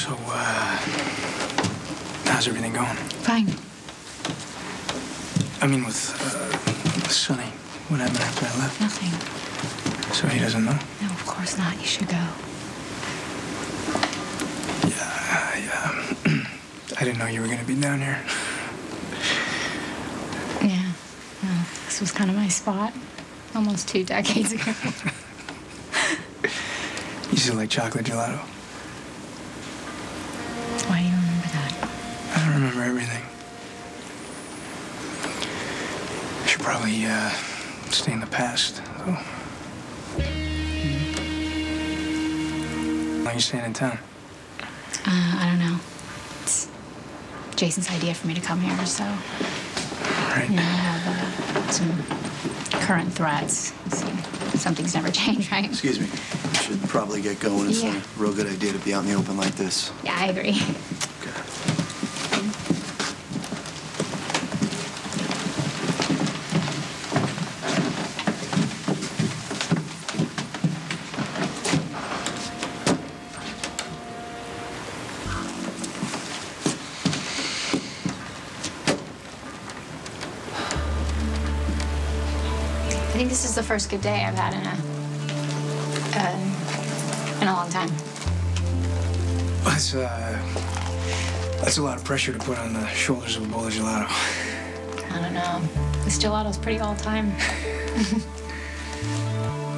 So, uh, how's everything going? Fine. I mean, with, uh, Sonny. What happened after I left? Nothing. So he doesn't know? No, of course not. You should go. Yeah, yeah. I didn't know you were gonna be down here. Yeah. Well, this was kind of my spot. Almost two decades ago. You still like chocolate gelato? Remember everything. I should probably, uh, stay in the past, though. How you staying in town? Uh, I don't know. It's Jason's idea for me to come here, so Right. you know, I have uh, some current threats. See, something's never changed, right? Excuse me. We should probably get going. It's Yeah. a real good idea to be out in the open like this. Yeah, I agree. Think this is the first good day I've had in a uh, in a long time. That's, uh, that's a lot of pressure to put on the shoulders of a bowl of gelato. I don't know. This gelato's pretty all time.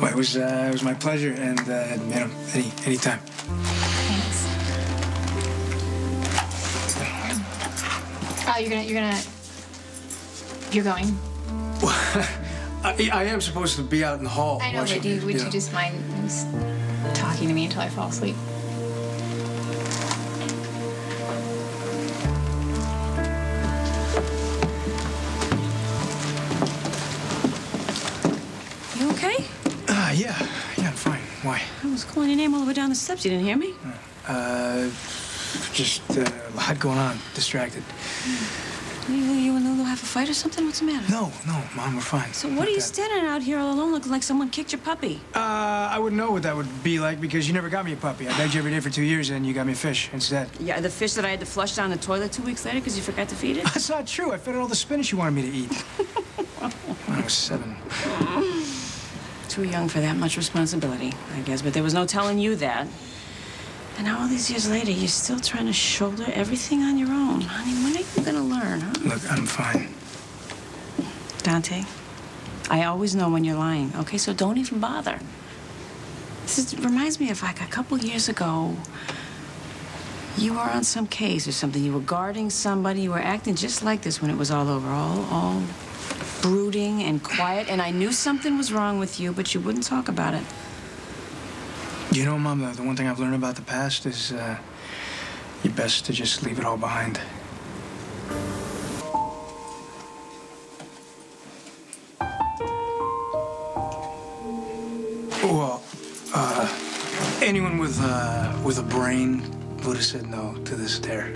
Well, it was, uh, it was my pleasure, and, uh, you know, any, time. Thanks. Oh, you're gonna you're gonna you're going. I, I am supposed to be out in the hall. I know, but do, it, would you know. just mind just talking to me until I fall asleep? You okay? Uh, yeah, yeah, I'm fine. Why? I was calling your name all the way down the steps. You didn't hear me? Uh, just uh, a lot going on. Distracted. You, you and Lulu have a fight or something? What's the matter? No, no, Mom, we're fine. So what are you standing out here all alone looking like someone kicked your puppy? Uh, I wouldn't know what that would be like because you never got me a puppy. I begged you every day for two years, and you got me a fish instead. Yeah, the fish that I had to flush down the toilet two weeks later because you forgot to feed it? That's not true. I fed it all the spinach you wanted me to eat. when I was seven. Too young for that much responsibility, I guess, but there was no telling you that. And now all these years later, you're still trying to shoulder everything on your own. Honey, when are you gonna learn, huh? Look, I'm fine. Dante, I always know when you're lying, okay? So don't even bother. This is, reminds me of like a couple years ago. You were on some case or something. You were guarding somebody. You were acting just like this when it was all over. All, all brooding and quiet. And I knew something was wrong with you, but you wouldn't talk about it. You know, Mom, the, the one thing I've learned about the past is uh, you're best to just leave it all behind. Well, uh, anyone with uh, with a brain would have said no to this dare.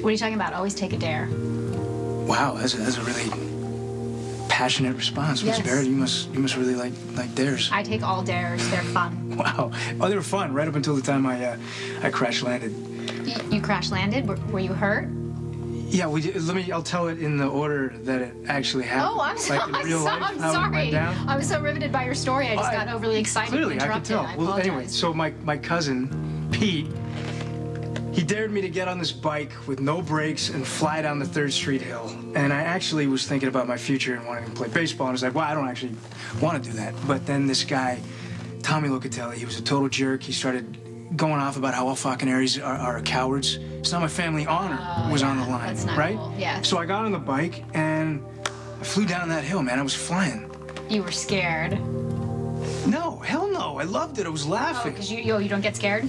What are you talking about? Always take a dare. Wow, that's a, that's a really passionate response, Miss Yes. Barrett. You must you must really like like dares. I take all dares. They're fun. Wow. Oh, they were fun right up until the time I uh, I crash landed. Y- you crash landed. Were, were you hurt? Yeah, we, let me. I'll tell it in the order that it actually happened. Oh, I'm, so, like I'm, so, life, I'm sorry. I was so riveted by your story. I just I- got overly excited Clearly, and I could tell. I well, anyway, so my my cousin Pete, he dared me to get on this bike with no brakes and fly down the Third Street hill. And I actually was thinking about my future and wanting to play baseball. And I was like, well, I don't actually want to do that. But then this guy, Tommy Locatelli, he was a total jerk. He started going off about how all Falconeris are, are cowards. not my family honor Oh, was on the line, right? cool, yeah. So I got on the bike and I flew down that hill, man. I was flying. You were scared. No, hell no. I loved it. I was laughing. Oh, because you, yo, you don't get scared?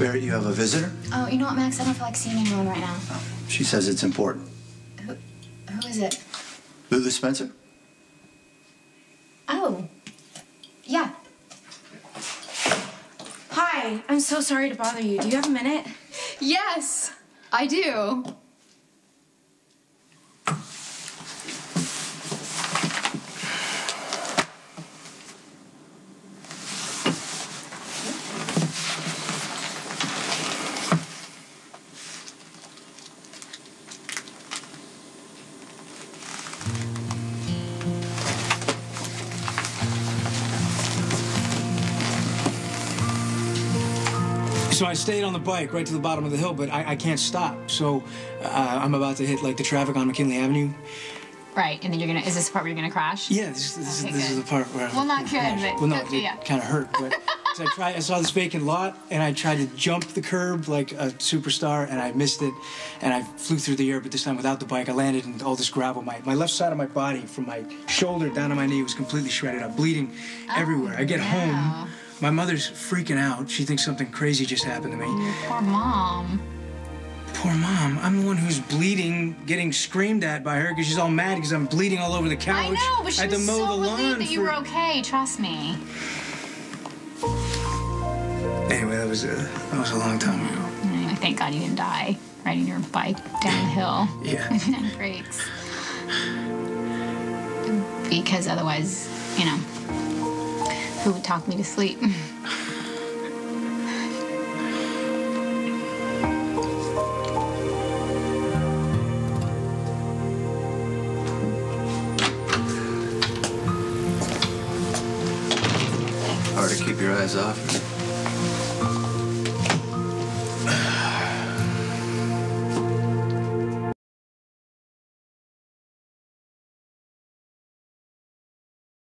Spirit, you have a visitor? Oh, you know what, Max? I don't feel like seeing anyone right now. Oh, she says it's important. Who, who is it? Lulu Spencer? Oh. Yeah. Hi, I'm so sorry to bother you. Do you have a minute? Yes, I do. So I stayed on the bike right to the bottom of the hill, but I, I can't stop. So uh, I'm about to hit like the traffic on McKinley Avenue. Right, and then you're gonna. Is this the part where you're gonna crash? Yeah, this, this, Okay, is, this is the part where. Well, not good, but- well, no, it yeah. kind of hurt. But I tried. I saw this vacant lot, and I tried to jump the curb like a superstar, and I missed it, and I flew through the air. But this time without the bike, I landed in all this gravel. My my left side of my body, from my shoulder down to my knee, was completely shredded up, bleeding everywhere. I get no. home. My mother's freaking out. She thinks something crazy just happened to me. Poor mom. Poor mom. I'm the one who's bleeding, getting screamed at by her because she's all mad because I'm bleeding all over the couch. I know, but she had to was mow so the relieved that you for- were okay. Trust me. Anyway, that was a that was a long time ago. Anyway, thank God you didn't die riding your bike down the hill. Yeah. and brakes. Because otherwise, you know, who would talk me to sleep? Hard to keep your eyes off. her.